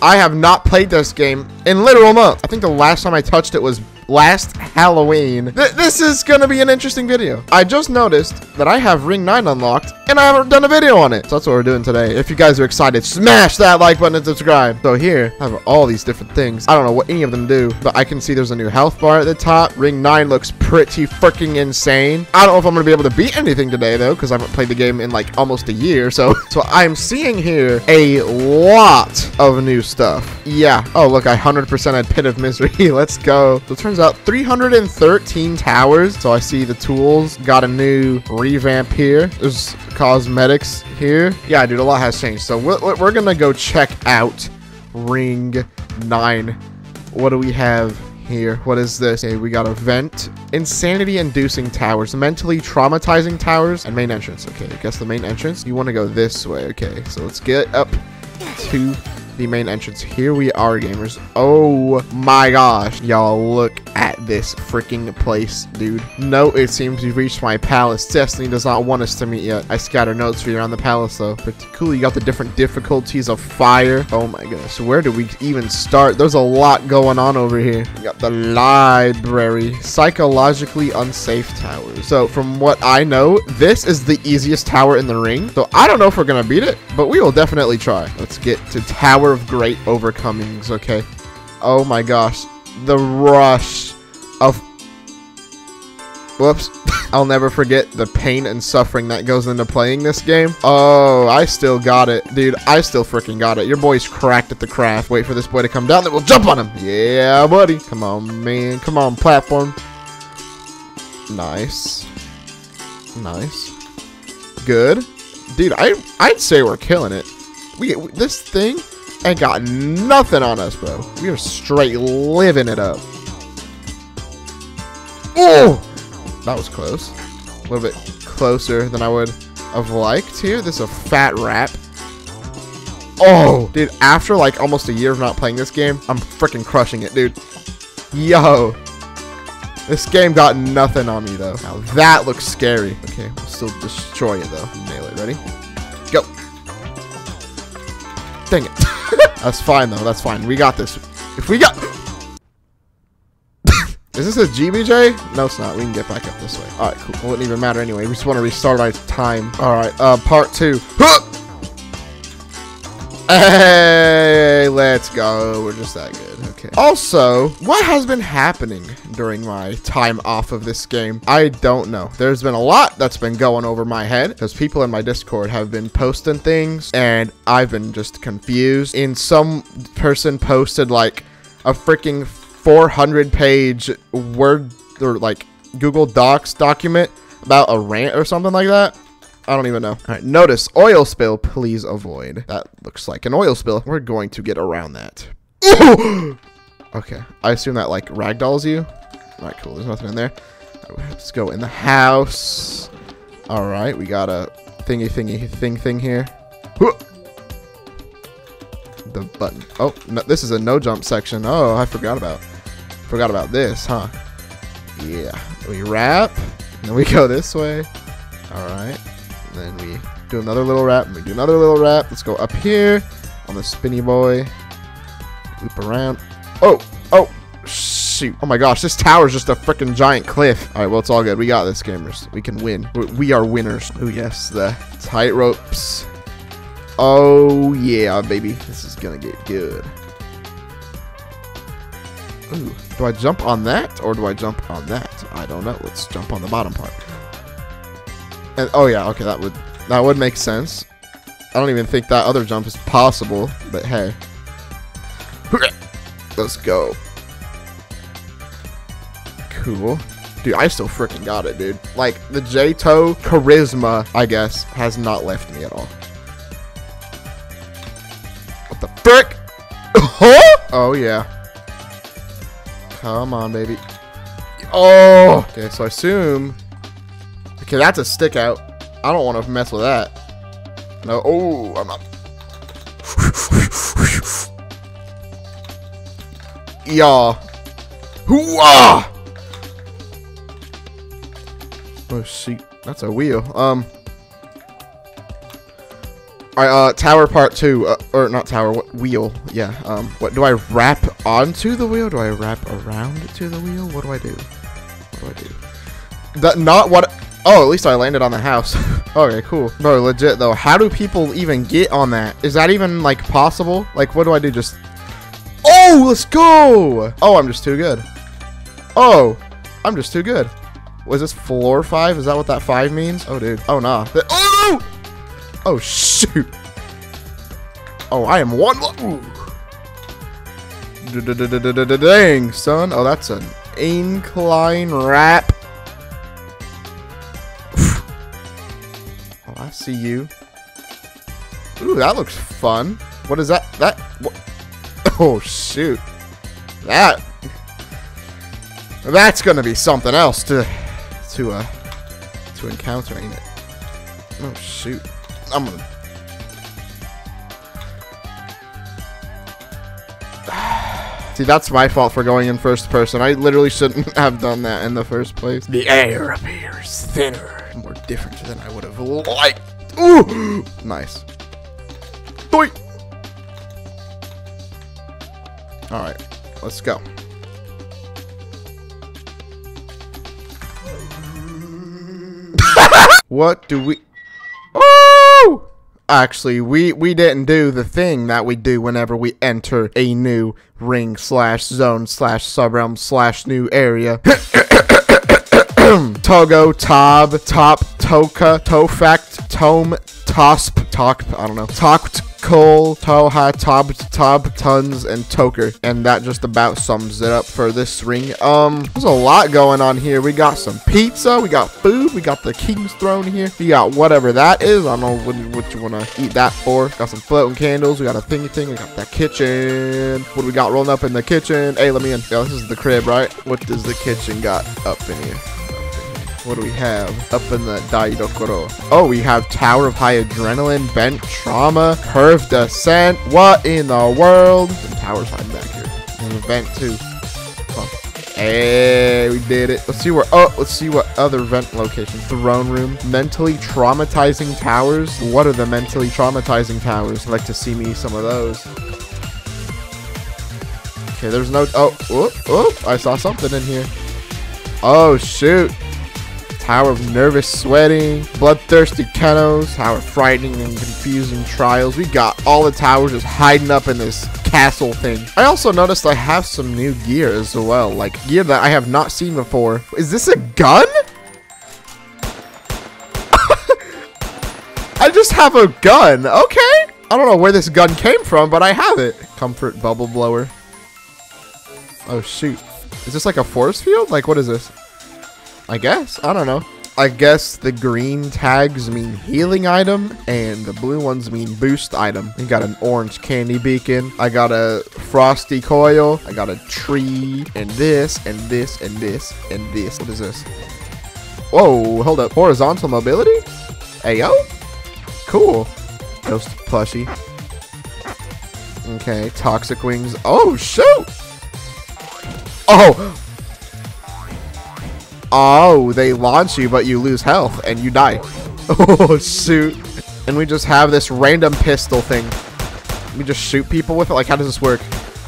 I have not played this game in literal months. I think the last time I touched it was last Halloween. Th this is going to be an interesting video. I just noticed that I have Ring 9 unlocked and I haven't done a video on it. So that's what we're doing today. If you guys are excited, smash that like button and subscribe. So here, I have all these different things. I don't know what any of them do, but I can see there's a new health bar at the top. Ring 9 looks pretty freaking insane. I don't know if I'm going to be able to beat anything today, though, because I haven't played the game in like almost a year. So, so I'm seeing here a lot of new stuff. Yeah. Oh, look, I 100% had Pit of Misery. Let's go. So it turns out 313 towers. So I see the tools. Got a new revamp here. There's cosmetics here. Yeah, dude, a lot has changed. So we're, we're going to go check out Ring 9. What do we have here? What is this? Okay, we got a vent. Insanity-inducing towers. Mentally traumatizing towers. And main entrance. Okay, I guess the main entrance. You want to go this way. Okay, so let's get up to the main entrance. Here we are, gamers. Oh my gosh. Y'all look at this freaking place, dude. No, it seems we've reached my palace. Destiny does not want us to meet yet. I scatter notes for you around the palace, though. Pretty cool. You got the different difficulties of fire. Oh my goodness. Where do we even start? There's a lot going on over here. You got the library. Psychologically unsafe towers. So, from what I know, this is the easiest tower in the ring. So, I don't know if we're going to beat it, but we will definitely try. Let's get to Tower of Great Overcomings, okay? Oh my gosh. The rush of... Whoops. I'll never forget the pain and suffering that goes into playing this game. Oh, I still got it. Dude, I still freaking got it. Your boy's cracked at the craft. Wait for this boy to come down, then we'll jump on him. Yeah, buddy. Come on, man. Come on, platform. Nice. Nice. Good. Dude, I, I'd say we're killing it. We, this thing ain't got nothing on us, bro. We are straight living it up. Oh! That was close. A little bit closer than I would have liked here. This is a fat wrap. Oh! Dude, after like almost a year of not playing this game, I'm freaking crushing it, dude. Yo. This game got nothing on me, though. Now, that looks scary. Okay, we'll still destroy it, though. Nail it. Ready? Dang it. That's fine, though. That's fine. We got this. If we got... Is this a GBJ? No, it's not. We can get back up this way. All right, cool. It wouldn't even matter anyway. We just want to restart our time. All right, uh, part two. Hey, let's go. We're just that good. Okay. Also, what has been happening during my time off of this game? I don't know. There's been a lot that's been going over my head because people in my Discord have been posting things and I've been just confused. And some person posted like a freaking 400 page Word or like Google Docs document about a rant or something like that. I don't even know. All right, notice oil spill, please avoid. That looks like an oil spill. We're going to get around that. okay, I assume that like ragdolls you. All right, cool. There's nothing in there. Right, let's go in the house. All right, we got a thingy thingy thing thing here. The button. Oh, no, this is a no jump section. Oh, I forgot about. Forgot about this, huh? Yeah. We wrap. And then we go this way. All right. Then we do another little wrap, and we do another little wrap. Let's go up here on the spinny boy. Loop around. Oh, oh, shoot. Oh my gosh, this tower is just a freaking giant cliff. All right, well, it's all good. We got this, gamers. We can win. We are winners. Oh, yes, the tight ropes. Oh, yeah, baby. This is going to get good. Ooh, do I jump on that, or do I jump on that? I don't know. Let's jump on the bottom part. And, oh yeah, okay, that would that would make sense. I don't even think that other jump is possible, but hey. Let's go. Cool. Dude, I still freaking got it, dude. Like, the JToH charisma, I guess, has not left me at all. What the frick? oh, yeah. Come on, baby. Oh! Okay, so I assume Okay, that's a stick out. I don't want to mess with that. No. Oh, I'm not. Yeah. Hooah! Oh, shoot. That's a wheel. Um. All right, uh, tower part two, uh, or not tower, what, wheel. Yeah. Um, what do I wrap onto the wheel? Do I wrap around to the wheel? What do I do? What do I do? That not what. Oh, at least I landed on the house. okay, cool. Bro, legit though. How do people even get on that? Is that even like possible? Like, what do I do? Just. Oh, let's go. Oh, I'm just too good. Oh, I'm just too good. Was this floor five? Is that what that five means? Oh, dude. Oh, nah. The- oh! Oh, shoot. Oh, I am one. Ooh. Dang, son. Oh, that's an incline wrap. See you. Ooh, that looks fun. What is that? That. What? Oh, shoot. That. That's gonna be something else to, to, uh, to encounter, ain't it? Oh, shoot. I'm gonna. See, that's my fault for going in first person. I literally shouldn't have done that in the first place. The air appears thinner, more different than I would have liked. Ooh, nice. Doink. All right, let's go. what do we? Oh! Actually, we we didn't do the thing that we do whenever we enter a new ring slash zone slash subrealm slash new area. Togo, Tob, Top, Toka, Tofact, Tome, Tosp, Talk, I don't know, Talked, Cole, Toha, Tob, Tob, Tons, and Toker. And that just about sums it up for this ring. Um, there's a lot going on here. We got some pizza, we got food, we got the King's Throne here. We got whatever that is. I don't know what, what you want to eat that for. Got some floating candles, we got a thingy thing, we got that kitchen. What do we got rolling up in the kitchen? Hey, let me in. Yo, this is the crib, right? What does the kitchen got up in here? What do we have up in the Daidokoro? Oh, we have Tower of High Adrenaline, Bent Trauma, Curved Descent. What in the world? Some towers hiding back here. And a vent too. On. Hey, we did it. Let's see where. Oh, let's see what other vent location. Throne room. Mentally traumatizing towers. What are the mentally traumatizing towers? I'd like to see me some of those. Okay, there's no. Oh, oh, oh! I saw something in here. Oh shoot! Tower of Nervous Sweating, Bloodthirsty Kenos, Tower of Frightening and Confusing Trials. We got all the towers just hiding up in this castle thing. I also noticed I have some new gear as well, like gear that I have not seen before. Is this a gun? I just have a gun. Okay. I don't know where this gun came from, but I have it. Comfort Bubble Blower. Oh, shoot. Is this like a force field? Like, what is this? I guess. I don't know. I guess the green tags mean healing item and the blue ones mean boost item. We got an orange candy beacon. I got a frosty coil. I got a tree and this and this and this and this. What is this? Whoa, hold up. Horizontal mobility? Ayo? Cool. Ghost plushie. Okay, toxic wings. Oh, shoot! Oh, Oh, they launch you, but you lose health and you die. Oh, shoot. And we just have this random pistol thing. We just shoot people with it? Like, how does this work?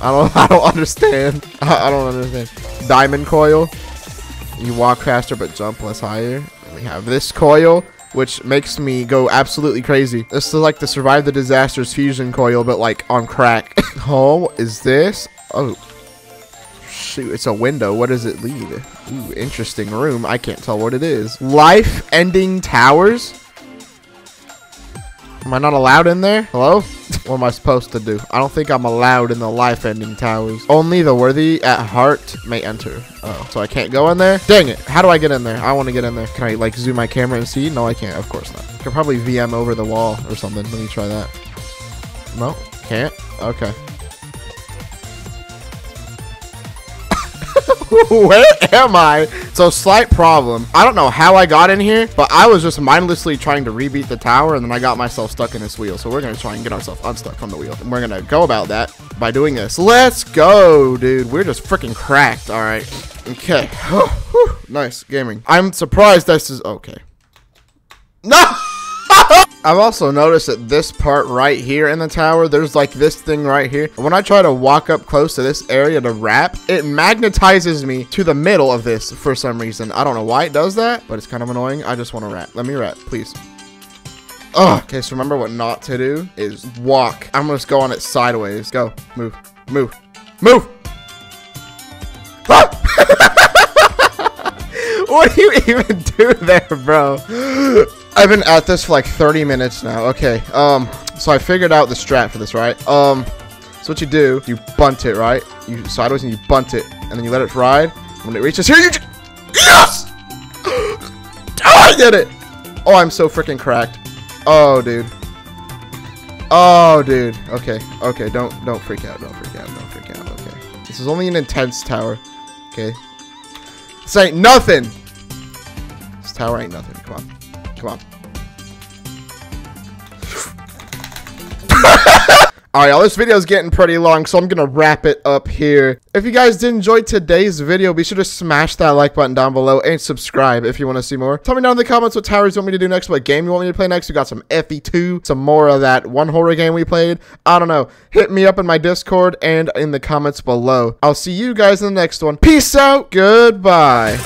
I don't, I don't understand. I, don't understand. Diamond coil. You walk faster, but jump less higher. And we have this coil, which makes me go absolutely crazy. This is like the Survive the Disasters fusion coil, but like on crack. oh, is this? Oh, shoot, it's a window. What does it lead? Ooh, interesting room. I can't tell what it is. Life-ending towers? Am I not allowed in there? Hello? what am I supposed to do? I don't think I'm allowed in the life-ending towers. Only the worthy at heart may enter. Oh, so I can't go in there? Dang it. How do I get in there? I want to get in there. Can I, like, zoom my camera and see? No, I can't. Of course not. I can probably VM over the wall or something. Let me try that. No? Can't? Okay. Where am I? So slight problem. I don't know how I got in here, but I was just mindlessly trying to rebeat the tower, and then I got myself stuck in this wheel. So we're gonna try and get ourselves unstuck from the wheel, and we're gonna go about that by doing this. Let's go, dude. We're just freaking cracked. All right. Okay. nice gaming. I'm surprised this is okay. No. I've also noticed that this part right here in the tower, there's like this thing right here. When I try to walk up close to this area to wrap, it magnetizes me to the middle of this for some reason. I don't know why it does that, but it's kind of annoying. I just want to wrap. Let me wrap, please. Ugh. Okay, so remember what not to do is walk. I'm gonna just go on it sideways. Go. Move. Move. Move! Ah! what do you even do there, bro? I've been at this for like 30 minutes now. Okay, um, so I figured out the strat for this, right? Um, so what you do, you bunt it, right? You sideways and you bunt it, and then you let it ride. When it reaches here, you Yes! oh, I did it! Oh, I'm so freaking cracked. Oh, dude. Oh, dude. Okay, okay, don't don't freak out, don't freak out, don't freak out, okay. This is only an intense tower, okay? This ain't nothing! This tower ain't nothing, come on. Alright, y'all, this video is getting pretty long, so I'm gonna wrap it up here. If you guys did enjoy today's video, be sure to smash that like button down below and subscribe if you want to see more. Tell me down in the comments what towers you want me to do next, what game you want me to play next. We got some FE2, some more of that one horror game we played. I don't know. Hit me up in my Discord and in the comments below. I'll see you guys in the next one. Peace out. Goodbye.